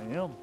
I am.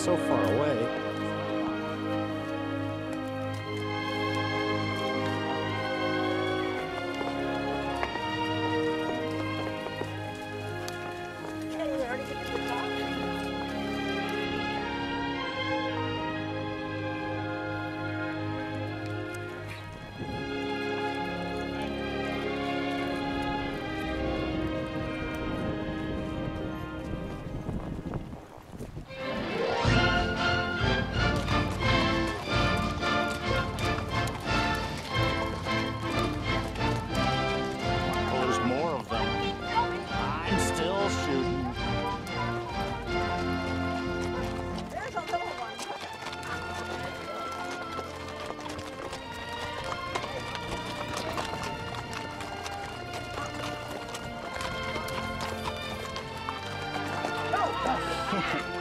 so far away. 痛苦。